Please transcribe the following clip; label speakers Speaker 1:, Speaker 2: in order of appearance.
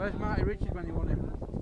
Speaker 1: Where's Marty Richards when you want him?